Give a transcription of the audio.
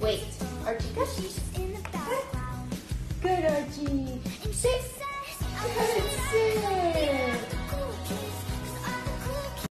Wait, Archie, go. Good, Archie.